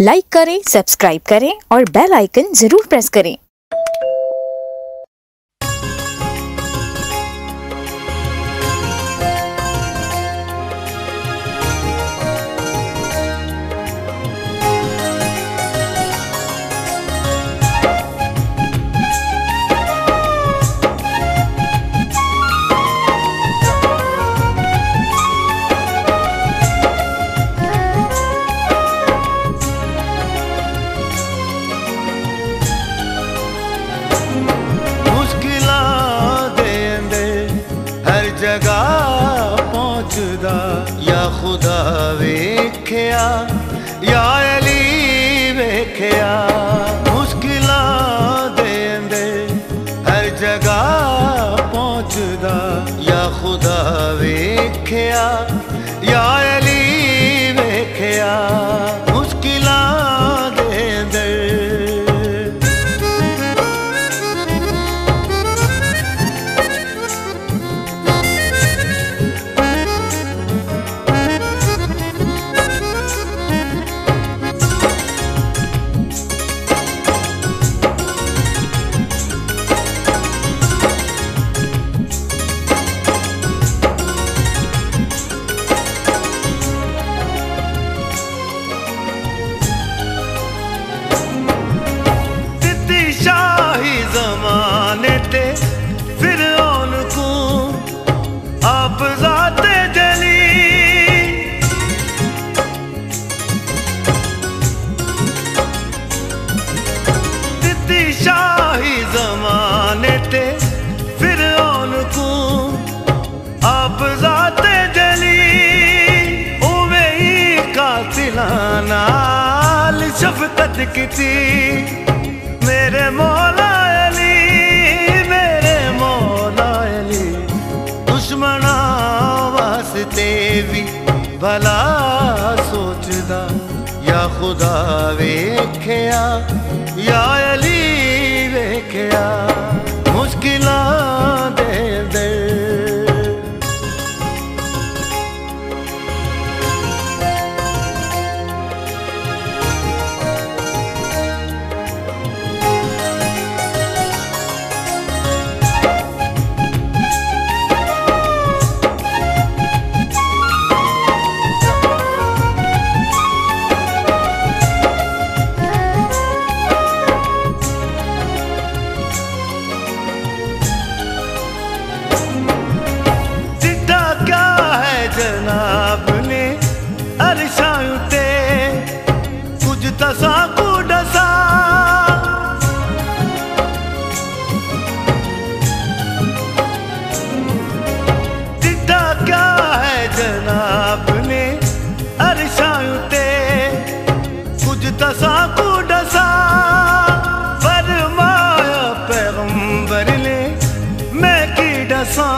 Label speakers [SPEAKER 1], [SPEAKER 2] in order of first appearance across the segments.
[SPEAKER 1] Like करें subscribe करें और बेल आइकन ज़रूर प्रेस करें।
[SPEAKER 2] ਪਹੁੰਚਦਾ ਯਾ ਖੁਦਾ ਵੇਖਿਆ ਯਾ ਅਲੀ ਵੇਖਿਆ। ਮੁਸ਼ਕਿਲਾਂ ਦੇ ਅੰਦਰ ਹਰ ਜਗ੍ਹਾ ਪਹੁੰਚਦਾ ਯਾ ਖੁਦਾ ਵੇਖਿਆ ਯਾ कहते फिर को आप जाते जली। शाही जमाने ते फिर को आप जाते जली। ओवे ही का तिलाना शफकत की ਖੁਦਾ ਵੇਖਿਆ। जनाब ने अरशा उते कुछ तसा कुडसा दिदा क्या है जनाब ने अरशा उते कुछ तसा कुडसा फरमाया पैगंबर ने मैं की डसा।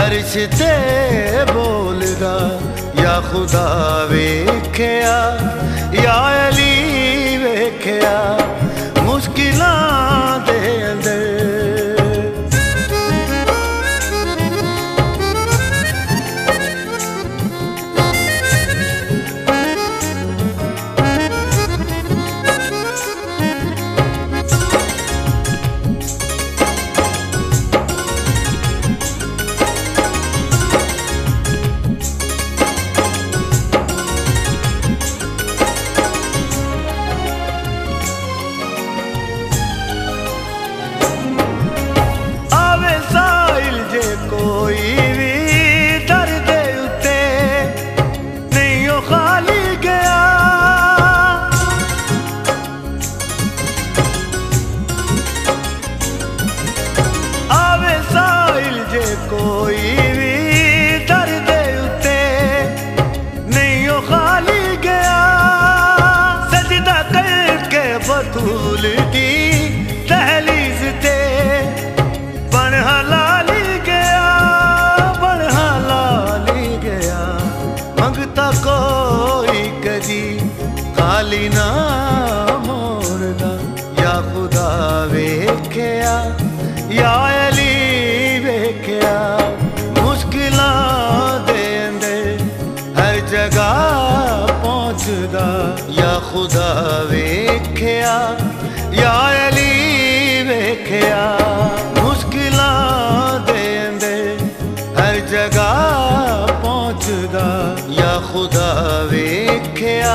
[SPEAKER 2] ਅਰਸ਼ ਤੇ ਬੋਲਦਾ ਯਾ ਖੁਦਾ ਵੇਖਿਆ ਯਾ ਅਲੀ ਵੇਖਿਆ खाली गया। सजदा करके बतूल दी ਖੁਦਾ ਵੇਖਿਆ ਯਾ ਅਲੀ ਵੇਖਿਆ ਮੁਸ਼ਕਿਲਾਂ ਦੇ ਅੰਦਰ ਹਰ ਜਗ੍ਹਾ ਪਹੁੰਚਦਾ ਯਾ ਖੁਦਾ ਵੇਖਿਆ